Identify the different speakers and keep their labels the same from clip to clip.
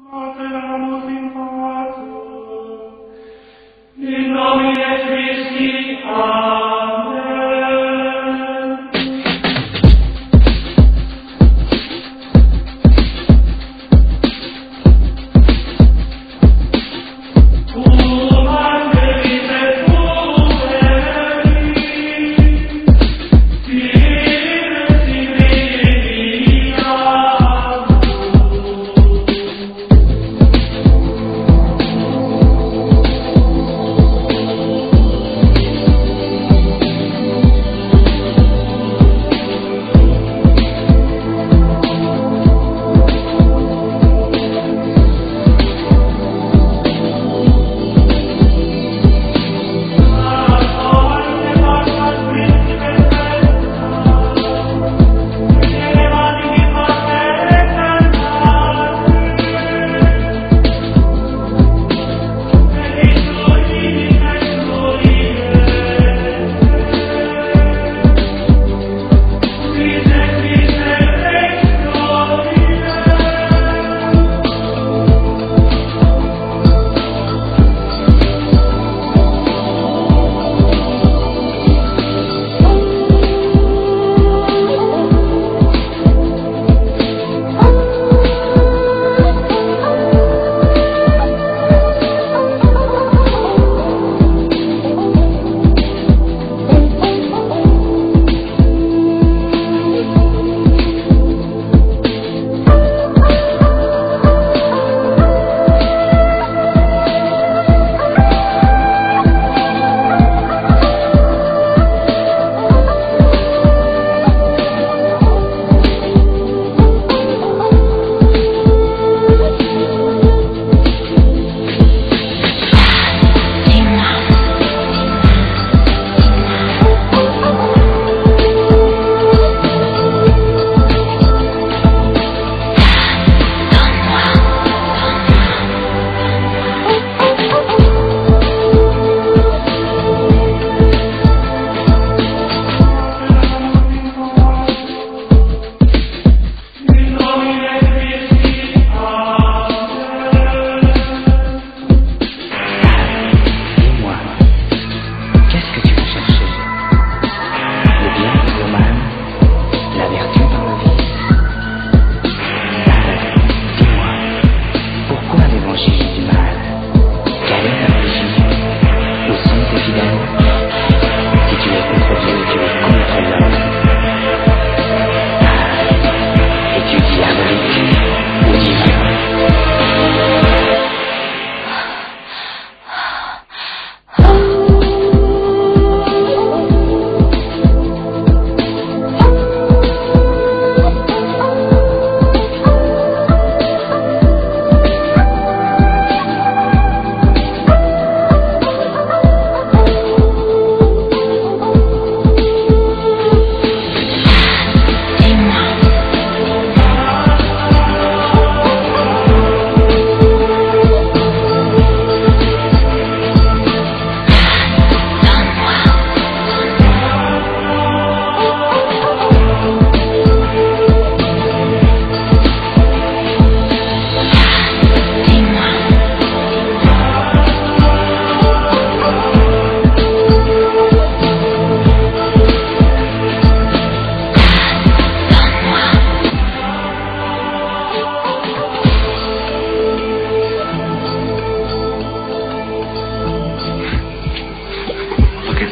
Speaker 1: Atenamus in pace. In nomine Christi. Amen.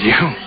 Speaker 2: You.